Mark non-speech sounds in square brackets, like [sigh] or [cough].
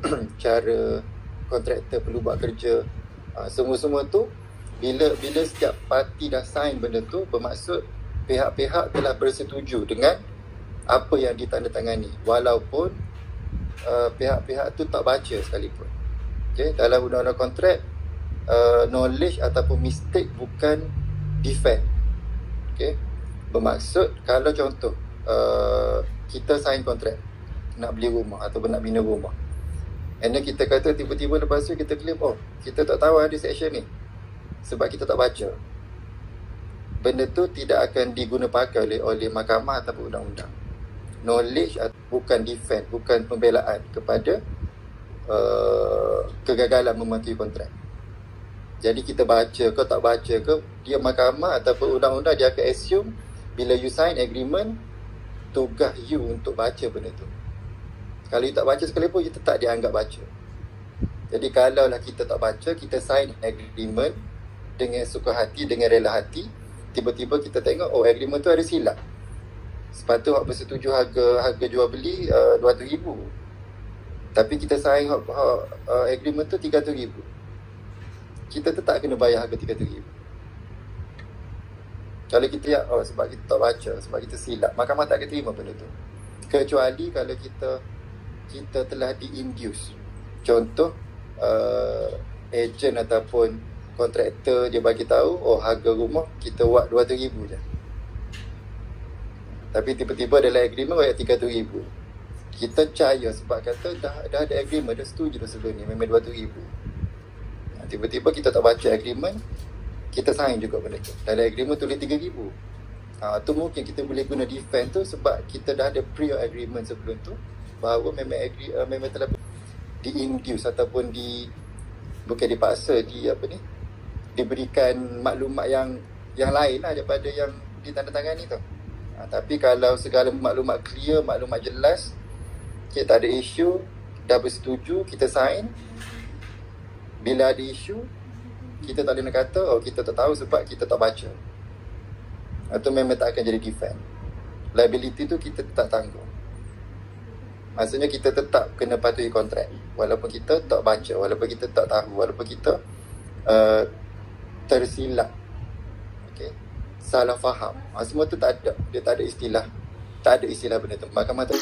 [clears throat] cara kontraktor perlu buat kerja uh, semua-semua tu bila bila setiap parti dah sign benda tu bermaksud pihak-pihak telah bersetuju dengan apa yang ditandatangani walaupun uh, pihak-pihak tu tak baca sekalipun okay? dalam undang-undang kontrak uh, knowledge ataupun mistake bukan defect okay? bermaksud kalau contoh uh, kita sign kontrak nak beli rumah atau nak bina rumah and then kita kata tiba-tiba lepas tu kita claim oh kita tak tahu ada section ni. Sebab kita tak baca. Benda tu tidak akan diguna pakai oleh, oleh mahkamah atau undang-undang. Knowledge bukan defend bukan pembelaan kepada uh, kegagalan mematuhi kontrak. Jadi kita baca ke tak baca ke dia mahkamah ataupun undang-undang dia akan assume bila you sign agreement tugas you untuk baca benda tu kalau you tak baca sekalipun you tetap dianggap baca jadi kalau lah kita tak baca kita sign agreement dengan suka hati, dengan rela hati, tiba-tiba kita tengok, oh agreement tu ada silap. Sepatutnya bersetuju harga harga jual beli uh, RM200,000. Tapi kita sign uh, uh, agreement tu RM300,000. Kita tetap kena bayar harga RM300,000. Kalau kita oh, sebab kita tak baca, sebab kita silap, mahkamah tak akan terima benda tu. Kecuali kalau kita kita telah di-induce. Contoh, uh, agent ataupun kontraktor dia bagi tahu oh harga rumah kita buat 200,000 je. Tapi tiba-tiba dalam agreement bayar 300,000. Kita percaya sebab kata dah dah ada agreement dah setuju dah sebelum ni memang 200,000. Ha, tiba-tiba kita tak baca agreement kita sign juga benda tu. Dalam agreement tulis 3,000. Ha, tu mungkin kita boleh guna defend tu sebab kita dah ada pre agreement sebelum tu bahawa memang agree, uh, memang telah di-induce ataupun di bukan dipaksa di apa ni diberikan maklumat yang yang lain lah daripada yang ditandatangani tu. Ha, tapi kalau segala maklumat clear, maklumat jelas, kita tak ada isu, dah bersetuju, kita sign. Bila ada isu, kita tak boleh nak kata, oh kita tak tahu sebab kita tak baca. Itu memang tak akan jadi defend. Liability tu kita tak tanggung. Maksudnya kita tetap kena patuhi kontrak. Walaupun kita tak baca, walaupun kita tak tahu, walaupun kita uh, tersilap. Okay. salah faham. Ha, semua tu tak ada. Dia tak ada istilah. Tak ada istilah benda tu. Mahkamah tak